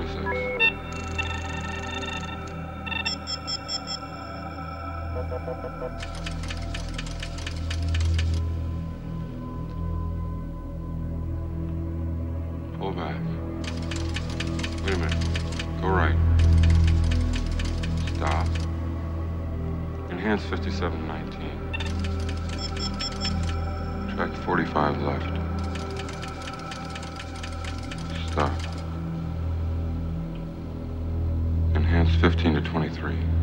Pull back. Wait a minute. Go right. Stop. Enhance 5719. Track 45 left. Stop. Enhance 15 to 23.